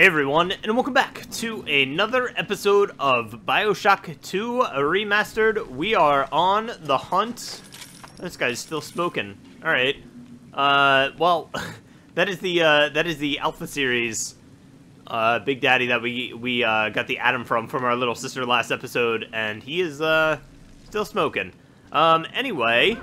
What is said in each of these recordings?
Hey everyone, and welcome back to another episode of Bioshock 2 Remastered. We are on the hunt. This guy's still smoking. Alright. Uh, well, that is the, uh, that is the Alpha Series, uh, Big Daddy that we, we, uh, got the Adam from, from our little sister last episode, and he is, uh, still smoking. Um, anyway...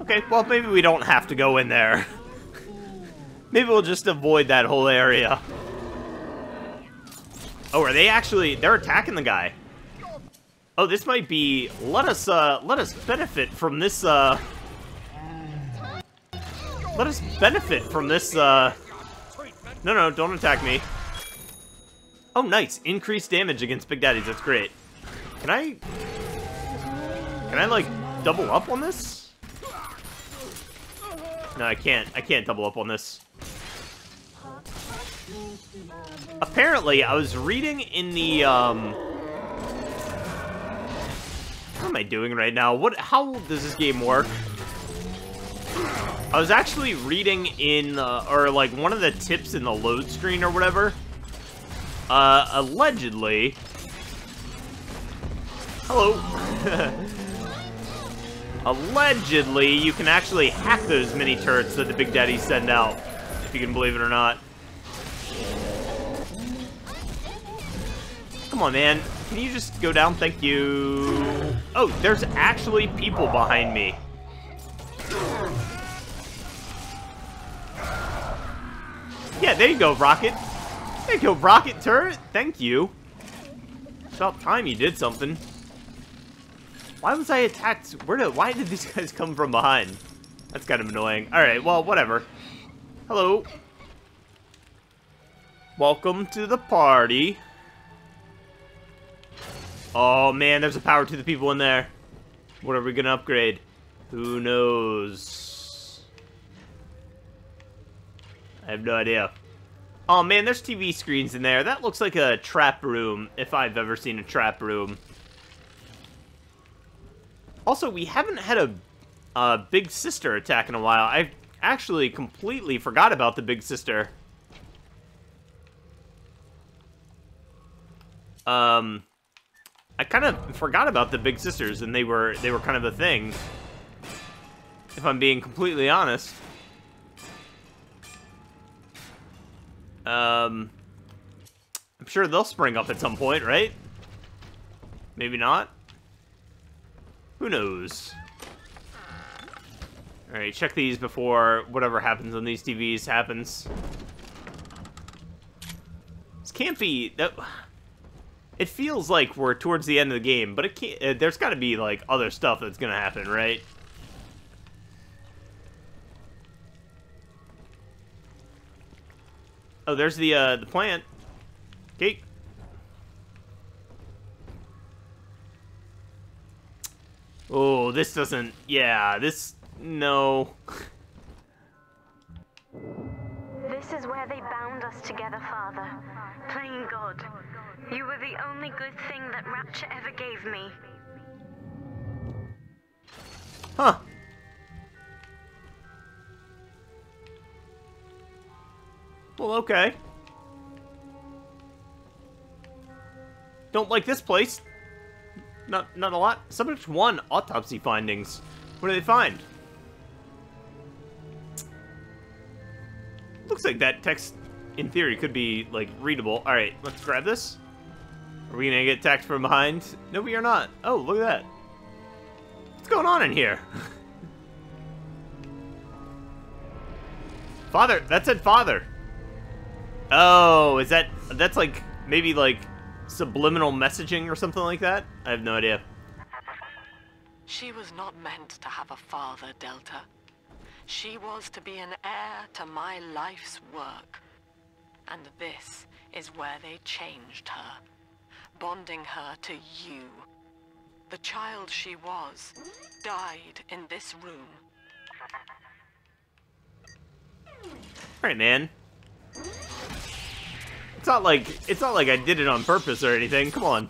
Okay, well, maybe we don't have to go in there. Maybe we'll just avoid that whole area. Oh, are they actually... They're attacking the guy. Oh, this might be... Let us, uh... Let us benefit from this, uh... Let us benefit from this, uh... No, no, don't attack me. Oh, nice. Increased damage against Big Daddies. That's great. Can I... Can I, like, double up on this? No, I can't. I can't double up on this. Apparently, I was reading in the, um... What am I doing right now? What? How does this game work? I was actually reading in, uh, or like one of the tips in the load screen or whatever. Uh, allegedly... Hello. allegedly, you can actually hack those mini turrets that the Big Daddies send out, if you can believe it or not. Come on, man. Can you just go down? Thank you. Oh, there's actually people behind me. Yeah, there you go, Rocket. There you go, Rocket Turret. Thank you. It's about time you did something. Why was I attacked? Where did, why did these guys come from behind? That's kind of annoying. Alright, well, whatever. Hello. Welcome to the party. Oh, man, there's a power to the people in there. What are we going to upgrade? Who knows? I have no idea. Oh, man, there's TV screens in there. That looks like a trap room, if I've ever seen a trap room. Also, we haven't had a, a Big Sister attack in a while. I actually completely forgot about the Big Sister. Um, I kind of forgot about the Big Sisters, and they were they were kind of a thing. If I'm being completely honest. Um, I'm sure they'll spring up at some point, right? Maybe not. Who knows? Alright, check these before whatever happens on these TVs happens. This can't be... That, it feels like we're towards the end of the game, but it can't... Uh, there's got to be, like, other stuff that's gonna happen, right? Oh, there's the, uh, the plant. Okay. Oh, this doesn't... Yeah, this... No. This is where they bound us together, Father. Plain God. You were the only good thing that Rapture ever gave me. Huh. Well, okay. Don't like this place. Not, not a lot. Subject 1, autopsy findings. What do they find? Looks like that text, in theory, could be, like, readable. Alright, let's grab this. Are we gonna get attacked from behind? No, we are not. Oh, look at that. What's going on in here? father! That said father! Oh, is that... That's like, maybe like subliminal messaging or something like that? I have no idea. She was not meant to have a father, Delta. She was to be an heir to my life's work. And this is where they changed her, bonding her to you. The child she was died in this room. Alright, man. It's not like it's not like I did it on purpose or anything. Come on.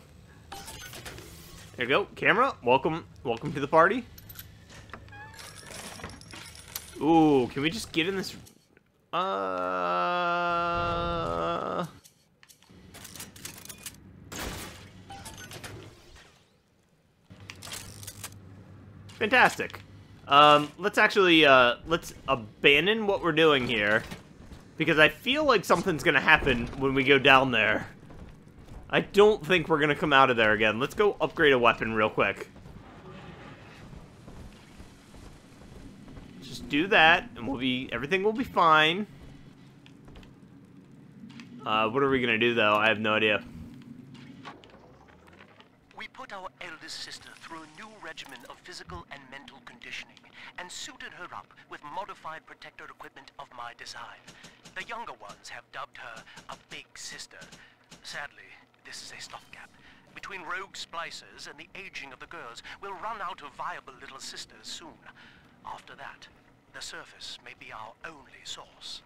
There you go. Camera, welcome welcome to the party. Ooh, can we just get in this uh Fantastic. Um, let's actually, uh, let's abandon what we're doing here. Because I feel like something's gonna happen when we go down there. I don't think we're gonna come out of there again. Let's go upgrade a weapon real quick. Just do that, and we'll be, everything will be fine. Uh, what are we gonna do, though? I have no idea. Eldest sister through a new regimen of physical and mental conditioning and suited her up with modified protector equipment of my design. The younger ones have dubbed her a big sister. Sadly, this is a stopgap. Between rogue splicers and the aging of the girls, we'll run out of viable little sisters soon. After that, the surface may be our only source.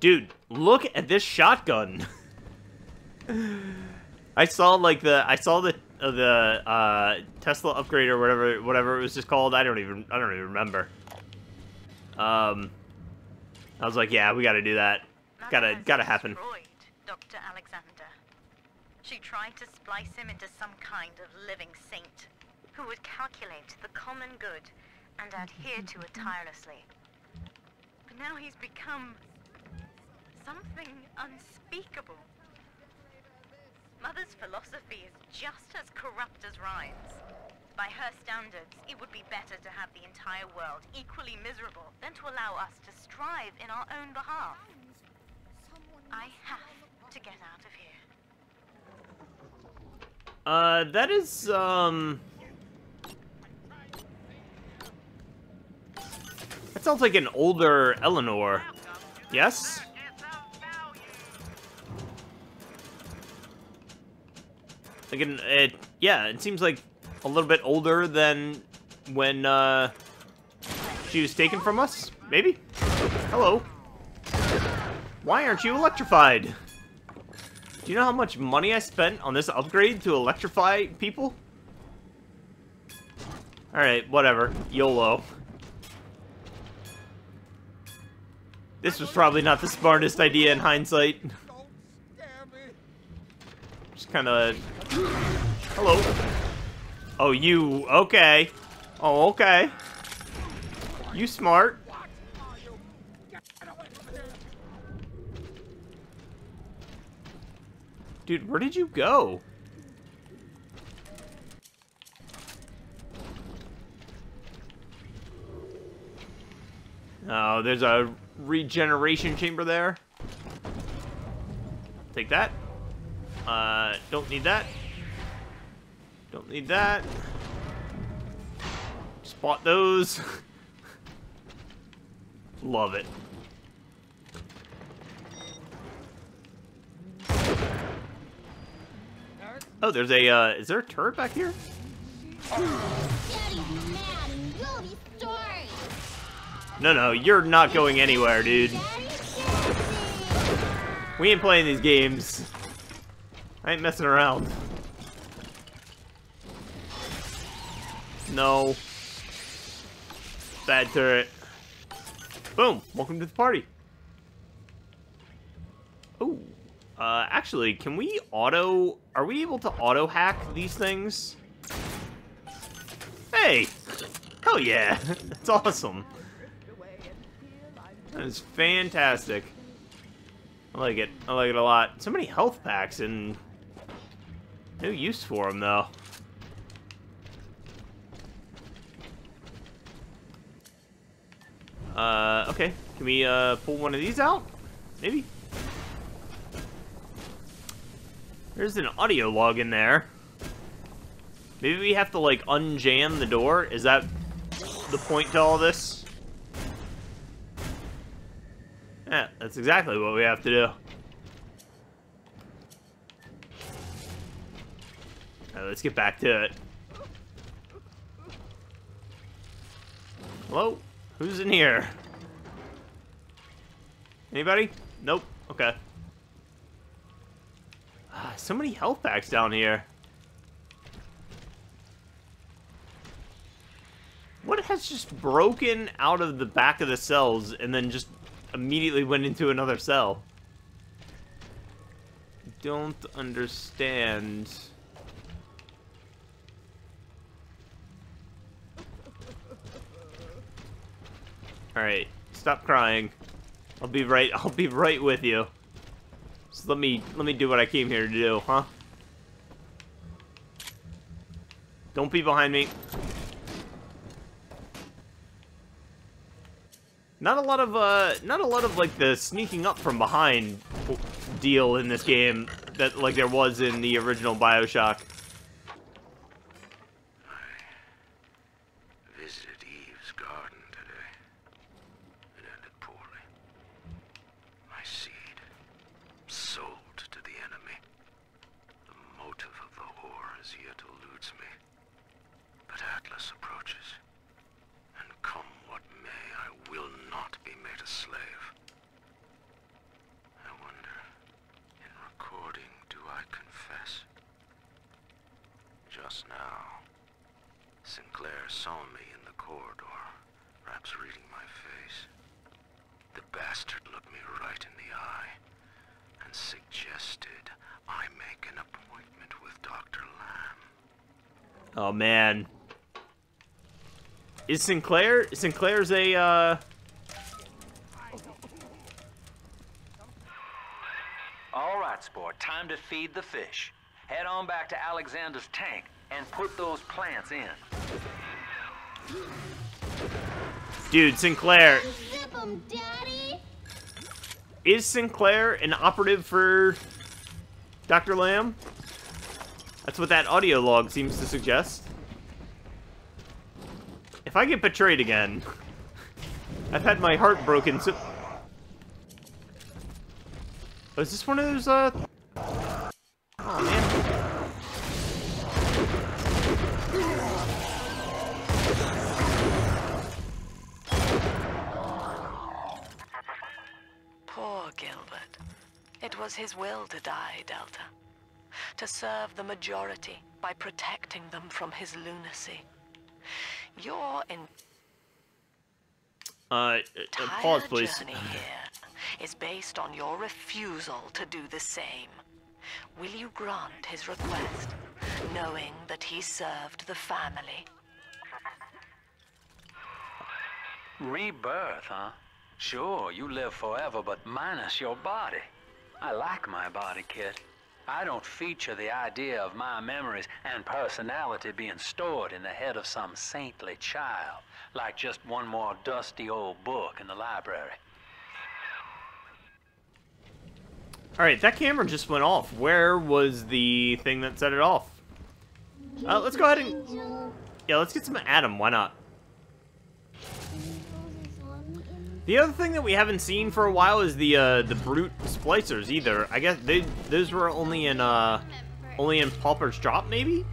Dude, look at this shotgun. I saw like the I saw the uh, the uh, Tesla upgrade or whatever whatever it was just called. I don't even I don't even remember. Um, I was like, yeah, we got to do that. Gotta gotta happen. Dr. Alexander. She tried to splice him into some kind of living saint who would calculate the common good and adhere to it tirelessly. But now he's become something unspeakable. Mother's philosophy is just as corrupt as Ryan's. By her standards, it would be better to have the entire world equally miserable than to allow us to strive in our own behalf. I have to get out of here. Uh, that is um. That sounds like an older Eleanor. Yes. An, it, yeah, it seems like a little bit older than when uh, she was taken from us. Maybe. Hello. Why aren't you electrified? Do you know how much money I spent on this upgrade to electrify people? Alright, whatever. YOLO. This was probably not the smartest idea in hindsight. Just kind of... Hello. Oh, you... Okay. Oh, okay. You smart. Dude, where did you go? Oh, there's a regeneration chamber there. Take that. Uh, don't need that. Don't need that. Spot those. Love it. Oh, there's a, uh, is there a turret back here? No, no, you're not going anywhere, dude. We ain't playing these games. I ain't messing around. No. Bad turret. Boom. Welcome to the party. Oh. Uh, actually, can we auto... Are we able to auto-hack these things? Hey! Hell yeah! That's awesome. That is fantastic. I like it. I like it a lot. So many health packs and no use for them though. Uh, okay. Can we uh, pull one of these out? Maybe. There's an audio log in there. Maybe we have to like unjam the door. Is that the point to all this? Yeah, that's exactly what we have to do. Alright, let's get back to it. Hello? Who's in here? Anybody? Nope. Okay. Ah, so many health packs down here. What has just broken out of the back of the cells and then just immediately went into another cell? Don't understand. Alright, stop crying. I'll be right I'll be right with you. Just let me let me do what I came here to do, huh? Don't be behind me. Not a lot of uh not a lot of like the sneaking up from behind deal in this game that like there was in the original BioShock. Visited Eve's garden today. It ended poorly. My seed, sold to the enemy. The motive of the whore as yet eludes me. But Atlas approaches. And come what may, I will not be made a slave. I wonder, in recording, do I confess? Just now, Sinclair saw me in the corridor, perhaps reading my face. The bastard looked me right in the eye and suggested I make an appointment with Dr. Lamb. Oh man. Is Sinclair Sinclair's a uh All right, sport. Time to feed the fish. Head on back to Alexander's tank and put those plants in. dude, Sinclair Zip 'em, Daddy! is Sinclair an operative for Dr. Lamb? That's what that audio log seems to suggest. If I get betrayed again, I've had my heart broken so... Oh, is this one of those, uh... Oh, man. Poor Gilbert. It was his will to die, Delta. To serve the majority by protecting them from his lunacy. Your Uh, uh, entire pause, please. journey here is based on your refusal to do the same. Will you grant his request, knowing that he served the family? Rebirth, huh? Sure, you live forever, but minus your body. I like my body, kid. I don't feature the idea of my memories and personality being stored in the head of some saintly child, like just one more dusty old book in the library. Alright, that camera just went off. Where was the thing that set it off? Uh, let's go ahead and... Yeah, let's get some Adam. Why not? Angels is on me in The other thing that we haven't seen for a while is the uh, the brute splicers either. I guess they those were only in uh only in Pauper's Drop maybe.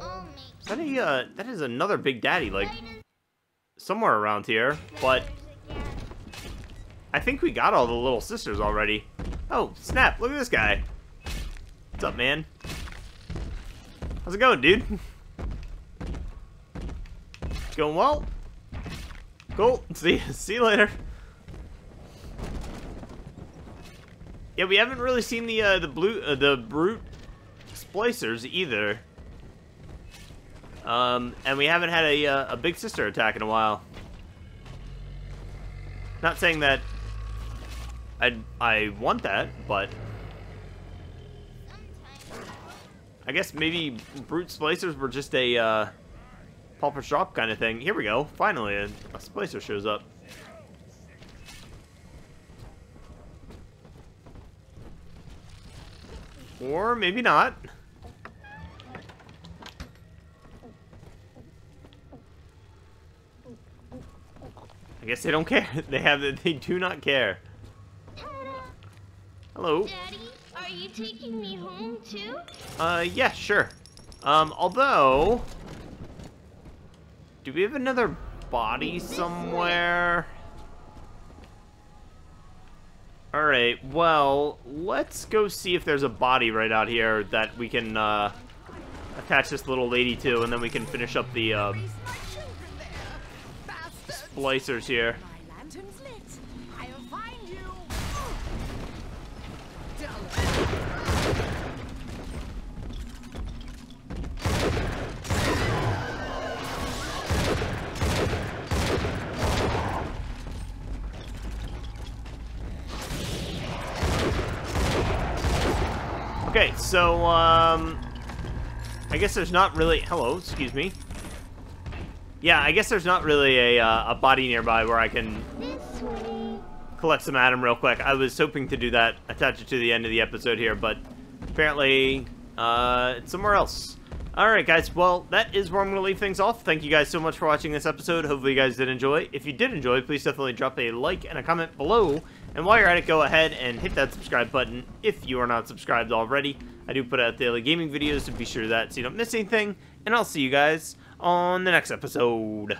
Is that a uh, that is another Big Daddy like somewhere around here, but I think we got all the little sisters already. Oh snap! Look at this guy. What's up, man? How's it going, dude? Going well? Cool. See, see you later. Yeah, we haven't really seen the uh, the blue uh, the brute splicers either. Um, and we haven't had a uh, a big sister attack in a while. Not saying that I I want that, but I guess maybe brute splicers were just a uh, Pauper's Drop kind of thing. Here we go. Finally, a, a splicer shows up. Or maybe not. I guess they don't care. They have they do not care. Hello. Daddy, are you taking me home too? Uh, yeah, sure. Um, although... Do we have another body somewhere? Alright, well, let's go see if there's a body right out here that we can, uh, attach this little lady to, and then we can finish up the, um, splicers here. Okay, so, um... I guess there's not really... Hello, excuse me. Yeah, I guess there's not really a, uh, a body nearby where I can collect some Adam real quick. I was hoping to do that, attach it to the end of the episode here, but apparently uh, it's somewhere else. Alright guys, well, that is where I'm going to leave things off. Thank you guys so much for watching this episode. Hopefully you guys did enjoy. If you did enjoy, please definitely drop a like and a comment below. And while you're at it, go ahead and hit that subscribe button if you are not subscribed already. I do put out daily gaming videos, so be sure that so you don't miss anything. And I'll see you guys on the next episode.